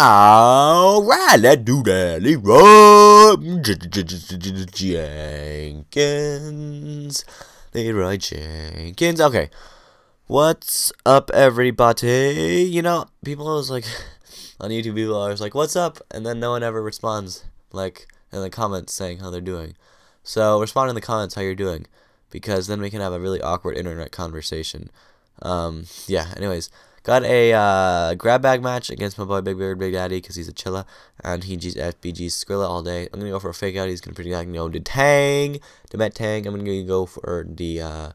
Alright, let's do that. Leroy Jenkins. Leroy Jenkins. Okay. What's up, everybody? You know, people always like, on YouTube, people are always like, what's up? And then no one ever responds, like, in the comments saying how they're doing. So, respond in the comments how you're doing. Because then we can have a really awkward internet conversation. Um, yeah, anyways. Got a uh, grab bag match against my boy Big Bird Big Daddy because he's a chilla and he G's FBG Skrilla all day. I'm gonna go for a fake out. He's gonna pretty like know the Tang, the Metang. I'm gonna go for the uh,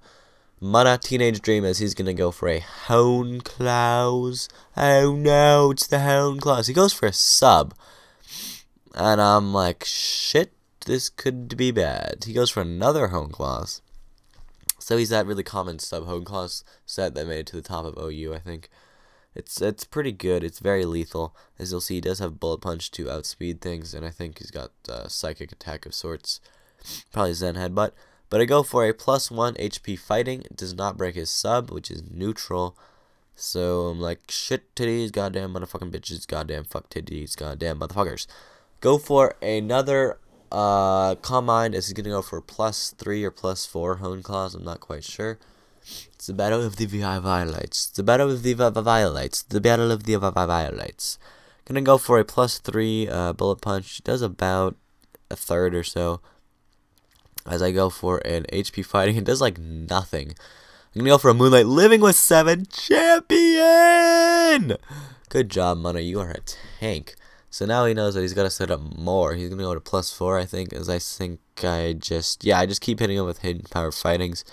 Mana Teenage Dream as he's gonna go for a Hone Claws. Oh no, it's the Hone Claws. He goes for a sub, and I'm like shit. This could be bad. He goes for another Hone Claws. So he's that really common sub Hone Claws set that made it to the top of OU, I think. It's it's pretty good. It's very lethal. As you'll see, he does have Bullet Punch to outspeed things, and I think he's got uh, Psychic Attack of sorts. Probably Zen Headbutt. But I go for a plus 1 HP fighting. It does not break his sub, which is neutral. So I'm like, shit titties, goddamn motherfucking bitches, goddamn fuck titties, goddamn motherfuckers. Go for another uh, Calm Mind is going to go for plus 3 or plus 4 Hone Claws, I'm not quite sure. It's the battle of the violates. The battle of the violates. The battle of the violates. Gonna go for a plus three uh, bullet punch. Does about a third or so. As I go for an HP fighting, it does like nothing. I'm gonna go for a Moonlight Living with seven champion. Good job, Mono. You are a tank. So now he knows that he's got to set up more. He's gonna go to plus four, I think, as I think I just yeah I just keep hitting him with hidden power fightings.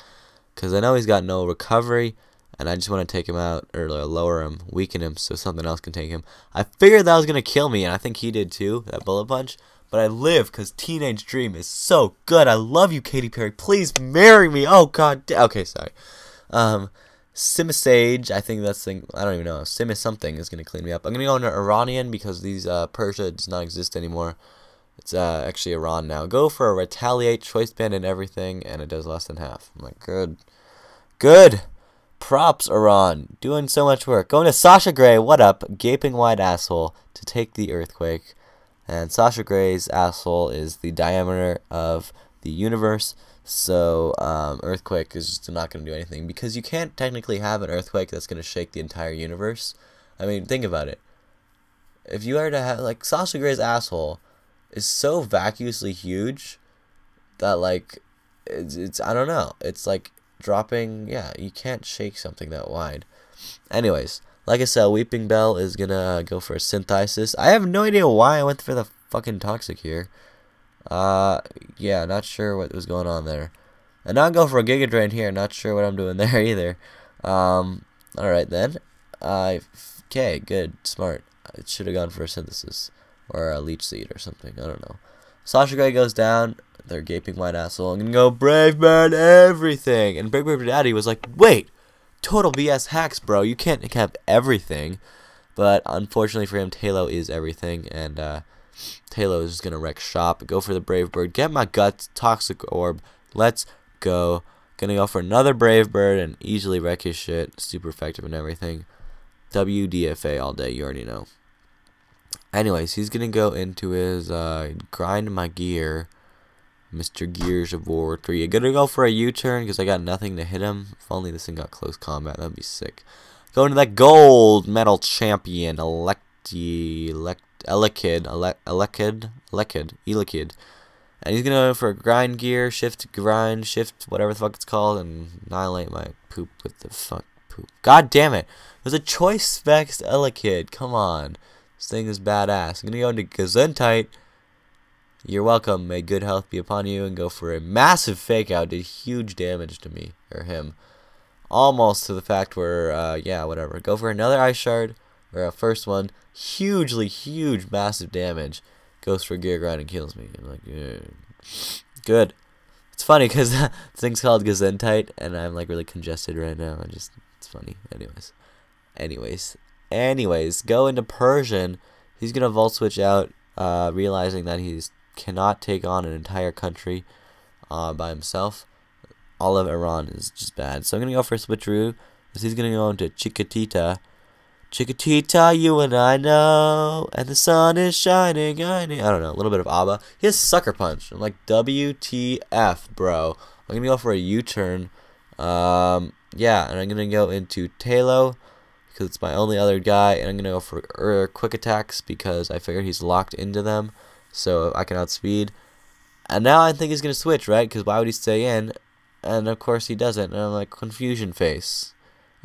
Because I know he's got no recovery, and I just want to take him out, or lower him, weaken him, so something else can take him. I figured that was going to kill me, and I think he did too, that bullet punch. But I live because Teenage Dream is so good. I love you, Katy Perry. Please marry me. Oh, God. Okay, sorry. Um, Simisage, I think that's thing. I don't even know. Simis something is going to clean me up. I'm to go into Iranian because these uh, Persia does not exist anymore. It's uh, actually Iran now. Go for a retaliate, choice band, and everything, and it does less than half. I'm like, good. Good. Props, Iran. Doing so much work. Going to Sasha Grey, what up? Gaping wide asshole to take the earthquake. And Sasha Grey's asshole is the diameter of the universe. So, um, earthquake is just not going to do anything. Because you can't technically have an earthquake that's going to shake the entire universe. I mean, think about it. If you were to have, like, Sasha Grey's asshole is so vacuously huge that like it's, it's I don't know. It's like dropping. Yeah, you can't shake something that wide. Anyways, like I said, Weepinbell is gonna go for a synthesis. I have no idea why I went for the fucking toxic here. Uh, yeah, not sure what was going on there. And now I go for a Giga Drain here. Not sure what I'm doing there either. Um, all right then. Uh, okay, good, smart. It should have gone for a synthesis or a leech seed or something. I don't know. Sasha Grey goes down. They're gaping wide asshole. I'm gonna go brave man everything. And Big Brave Daddy was like, wait, total BS hacks, bro. You can't have everything. But unfortunately for him, Talo is everything, and uh, Talo is just gonna wreck shop. Go for the Brave Bird. Get my guts. Toxic Orb. Let's go. Gonna go for another Brave Bird and easily wreck his shit. Super effective and everything. WDFA all day. You already know. Anyways, he's gonna go into his uh, grind my gear, Mr. Gears of War 3. I'm gonna go for a U-turn because I got nothing to hit him. If only this thing got close combat, that'd be sick. Going to that gold medal champion, Electi, Elect, Elekid, Elekid, Elekid, Elekid. And he's gonna go for grind gear, shift grind, shift whatever the fuck it's called, and annihilate my poop with the fuck poop. God damn it! There's a choice specs Elekid. Come on. This thing is badass. I'm gonna go into Gesundheit. You're welcome. May good health be upon you. And go for a massive fake out. Did huge damage to me. Or him. Almost to the fact where, uh, yeah, whatever. Go for another Ice Shard. Or a first one. Hugely, huge, massive damage. Goes for Gear Grind and kills me. I'm like, yeah. Good. It's funny because thing's called Gesundheit. And I'm like really congested right now. I just, it's funny. Anyways. Anyways. Anyways, go into Persian. He's gonna Volt Switch out, uh, realizing that he cannot take on an entire country uh, by himself. All of Iran is just bad. So I'm gonna go for Switcheroo. He's gonna go into Chiquitita. Chiquitita, you and I know, and the sun is shining, shining. I don't know, a little bit of ABBA. He has Sucker Punch. I'm like, WTF, bro. I'm gonna go for a U-turn. Um, yeah, and I'm gonna go into Tailo because it's my only other guy, and I'm gonna go for er, quick attacks because I figure he's locked into them, so I can outspeed. And now I think he's gonna switch, right? Because why would he stay in? And of course he doesn't. And I'm like confusion face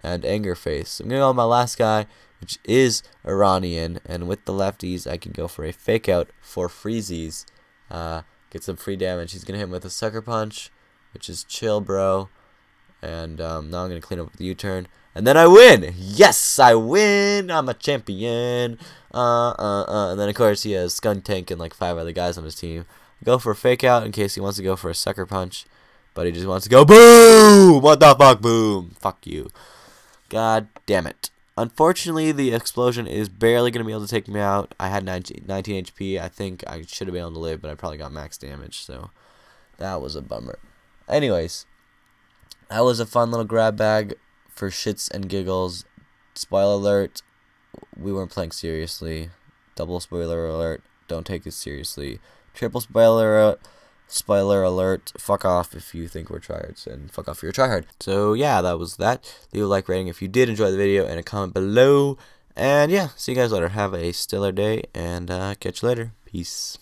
and anger face. I'm gonna go with my last guy, which is Iranian, and with the lefties I can go for a fake out for freezies. Uh, get some free damage. He's gonna hit him with a sucker punch, which is chill, bro. And um, now I'm gonna clean up with the U-turn, and then I win. Yes, I win. I'm a champion. Uh, uh, uh. And then of course he has Skuntank and like five other guys on his team. Go for a fake out in case he wants to go for a sucker punch, but he just wants to go boom. What the fuck, boom? Fuck you. God damn it. Unfortunately, the explosion is barely going to be able to take me out. I had 19, 19 HP. I think I should have been able to live, but I probably got max damage, so that was a bummer. Anyways, that was a fun little grab bag for shits and giggles. Spoiler alert, we weren't playing seriously. Double spoiler alert, don't take it seriously. Triple spoiler alert spoiler alert, fuck off if you think we're tryhards, and fuck off if you're tryhard. So yeah, that was that. Leave a like rating if you did enjoy the video, and a comment below. And yeah, see you guys later. Have a stellar day, and uh, catch you later. Peace.